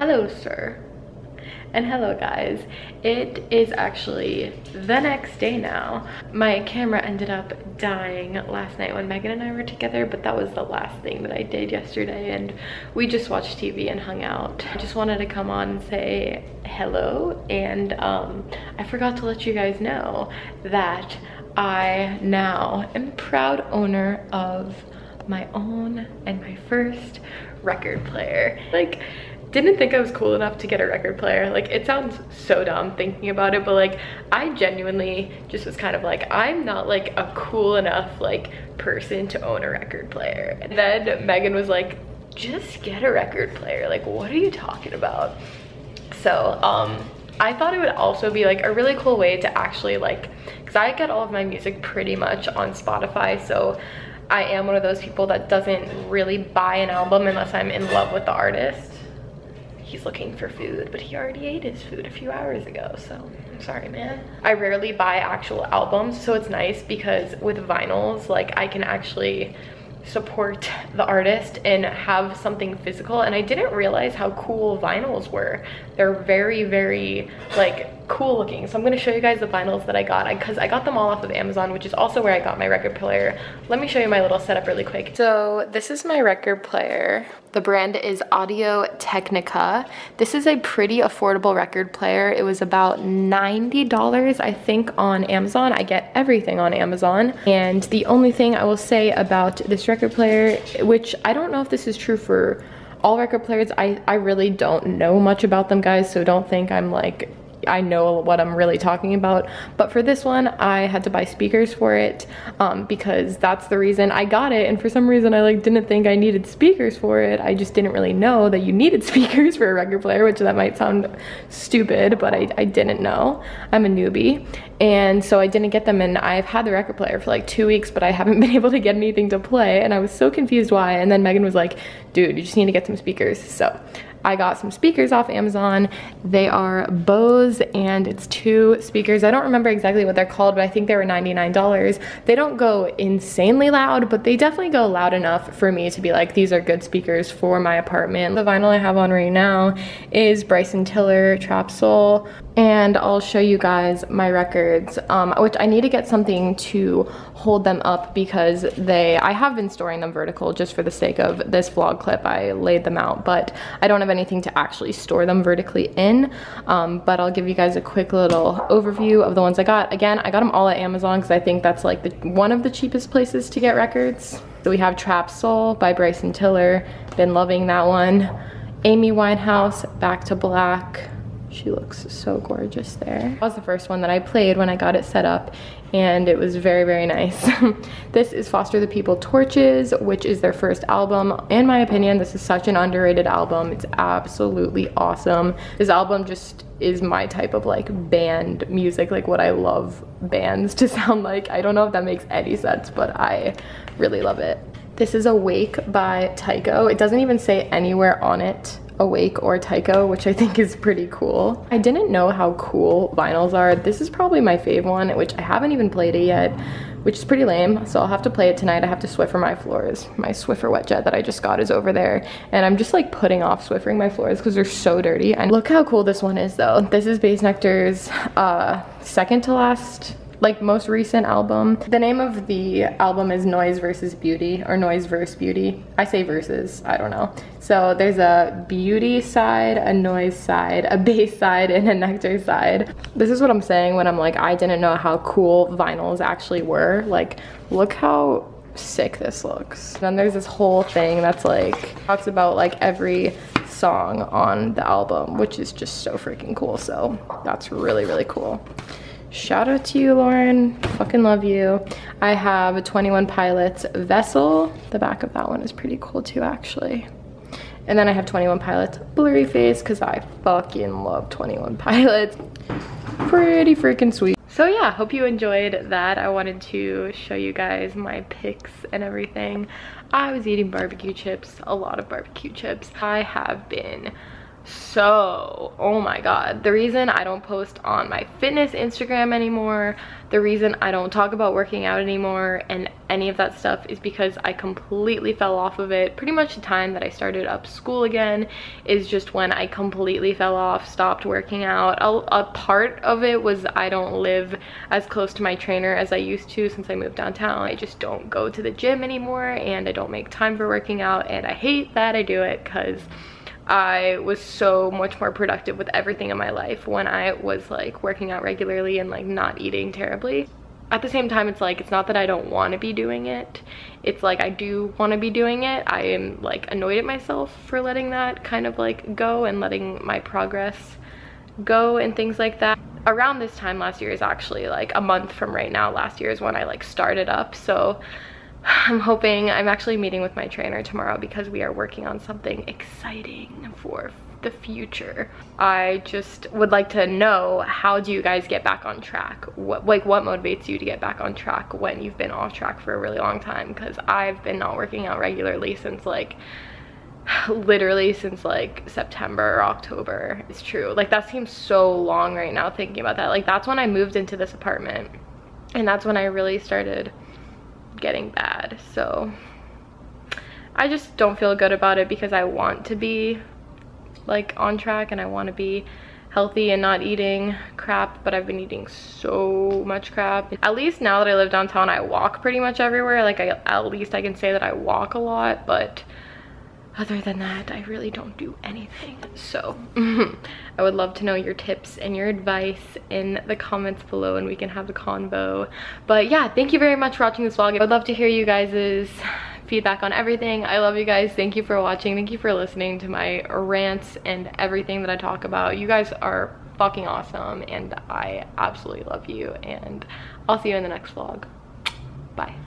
Hello, sir. And hello guys, it is actually the next day now. My camera ended up dying last night when Meghan and I were together, but that was the last thing that I did yesterday and we just watched TV and hung out. I just wanted to come on and say hello and um, I forgot to let you guys know that I now am proud owner of my own and my first record player. Like didn't think I was cool enough to get a record player. Like it sounds so dumb thinking about it, but like I genuinely just was kind of like, I'm not like a cool enough like person to own a record player. And then Meghan was like, just get a record player. Like, what are you talking about? So, um, I thought it would also be like a really cool way to actually like, cause I get all of my music pretty much on Spotify. So I am one of those people that doesn't really buy an album unless I'm in love with the artist he's looking for food, but he already ate his food a few hours ago, so I'm sorry, man. I rarely buy actual albums, so it's nice because with vinyls, like I can actually support the artist and have something physical and I didn't realize how cool vinyls were. They're very, very like cool looking. So I'm gonna show you guys the vinyls that I got because I, I got them all off of Amazon, which is also where I got my record player. Let me show you my little setup really quick. So this is my record player. The brand is Audio Technica. This is a pretty affordable record player. It was about $90, I think, on Amazon. I get everything on Amazon. And the only thing I will say about this record player, which I don't know if this is true for all record players, I, I really don't know much about them guys, so don't think I'm like I know what I'm really talking about. But for this one, I had to buy speakers for it um, because that's the reason I got it. And for some reason, I like didn't think I needed speakers for it. I just didn't really know that you needed speakers for a record player, which that might sound stupid, but I, I didn't know. I'm a newbie. And so I didn't get them and I've had the record player for like two weeks, but I haven't been able to get anything to play. And I was so confused why. And then Meghan was like, dude, you just need to get some speakers. So I got some speakers off Amazon. They are Bose and it's two speakers. I don't remember exactly what they're called, but I think they were $99. They don't go insanely loud, but they definitely go loud enough for me to be like, these are good speakers for my apartment. The vinyl I have on right now is Bryson Tiller Trap Soul and I'll show you guys my records, um, which I need to get something to hold them up because they, I have been storing them vertical just for the sake of this vlog clip. I laid them out, but I don't have anything to actually store them vertically in. Um, but I'll give you guys a quick little overview of the ones I got. Again, I got them all at Amazon because I think that's like the, one of the cheapest places to get records. So we have Trap Soul by Bryson Tiller. Been loving that one. Amy Winehouse, Back to Black. She looks so gorgeous there. That was the first one that I played when I got it set up and it was very, very nice. this is Foster the People Torches, which is their first album. In my opinion, this is such an underrated album. It's absolutely awesome. This album just is my type of like band music, like what I love bands to sound like. I don't know if that makes any sense, but I really love it. This is Awake by Tycho. It doesn't even say anywhere on it Awake or Tycho, which I think is pretty cool. I didn't know how cool vinyls are. This is probably my fave one, which I haven't even played it yet, which is pretty lame. So I'll have to play it tonight. I have to Swiffer my floors. My Swiffer wet jet that I just got is over there. And I'm just like putting off Swiffering my floors because they're so dirty. And look how cool this one is though. This is Bassnectar's uh, second to last like most recent album. The name of the album is Noise versus Beauty or Noise versus Beauty. I say versus, I don't know. So there's a beauty side, a noise side, a bass side, and a nectar side. This is what I'm saying when I'm like, I didn't know how cool vinyls actually were. Like, look how sick this looks. Then there's this whole thing that's like, talks about like every song on the album, which is just so freaking cool. So that's really, really cool. Shout out to you, Lauren. Fucking love you. I have a 21 Pilots Vessel. The back of that one is pretty cool too, actually. And then I have 21 Pilots Blurry Face because I fucking love 21 Pilots. Pretty freaking sweet. So yeah, hope you enjoyed that. I wanted to show you guys my pics and everything. I was eating barbecue chips, a lot of barbecue chips. I have been so oh my god. The reason i don't post on my fitness instagram anymore the reason i don't talk about working out anymore and any of that stuff is because i completely fell off of it. Pretty much the time that i started up school again is just when i completely fell off stopped working out. A, a part of it was i don't live as close to my trainer as i used to since i moved downtown. I just don't go to the gym anymore and i don't make time for working out and i hate that i do it because I was so much more productive with everything in my life when I was like working out regularly and like not eating terribly. At the same time, it's like, it's not that I don't want to be doing it. It's like I do want to be doing it. I am like annoyed at myself for letting that kind of like go and letting my progress go and things like that. Around this time last year is actually like a month from right now. Last year is when I like started up. So I'm hoping, I'm actually meeting with my trainer tomorrow because we are working on something exciting for the future. I just would like to know how do you guys get back on track? What like what motivates you to get back on track when you've been off track for a really long time? Because I've been not working out regularly since like literally since like September or October. It's true. Like that seems so long right now thinking about that. Like that's when I moved into this apartment and that's when I really started getting bad. So I just don't feel good about it because I want to be like on track and I want to be healthy and not eating crap but I've been eating so much crap at least now that I live downtown I walk pretty much everywhere like I, at least I can say that I walk a lot but other than that i really don't do anything. So i would love to know your tips and your advice in the comments below and we can have a convo. But yeah thank you very much for watching this vlog. I would love to hear you guys's feedback on everything. I love you guys. Thank you for watching. Thank you for listening to my rants and everything that i talk about. You guys are fucking awesome and i absolutely love you and i'll see you in the next vlog. Bye